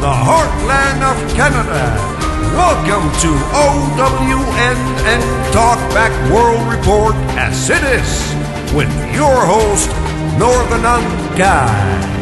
the heartland of Canada. Welcome to OWNN Talkback World Report as it is with your host, Northern Guy.